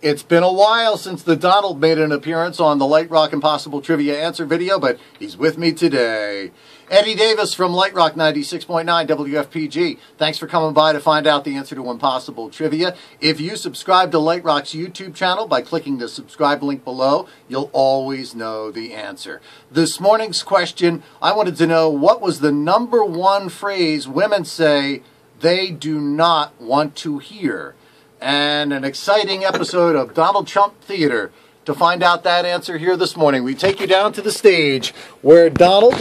It's been a while since the Donald made an appearance on the Lite Rock Impossible Trivia Answer video, but he's with me today. Eddie Davis from Lite Rock 96.9 WFPG. Thanks for coming by to find out the answer to Impossible Trivia. If you subscribe to Lite Rock's YouTube channel by clicking the subscribe link below, you'll always know the answer. This morning's question, I wanted to know what was the number one phrase women say they do not want to hear? And an exciting episode of Donald Trump Theater. To find out that answer here this morning, we take you down to the stage where Donald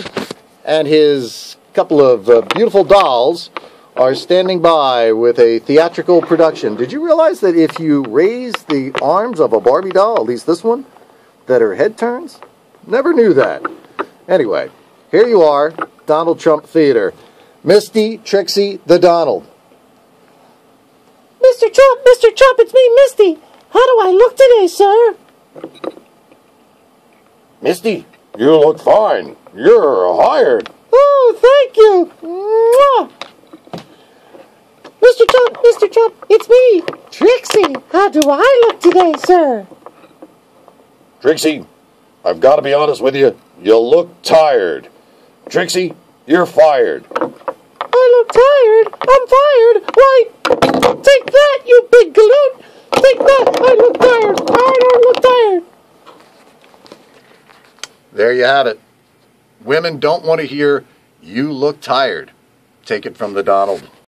and his couple of uh, beautiful dolls are standing by with a theatrical production. Did you realize that if you raise the arms of a Barbie doll, at least this one, that her head turns? Never knew that. Anyway, here you are, Donald Trump Theater. Misty, Trixie, the Donald. Mr. Trump, Mr. Trump, it's me, Misty. How do I look today, sir? Misty, you look fine. You're hired. Oh, thank you. Mwah. Mr. Trump, Mr. Trump, it's me, Trixie. How do I look today, sir? Trixie, I've got to be honest with you. You look tired. Trixie, you're fired. I look tired. I'm fired. Why, take that, you big galoot. Take that. I look tired. I don't look tired. There you have it. Women don't want to hear, you look tired. Take it from the Donald.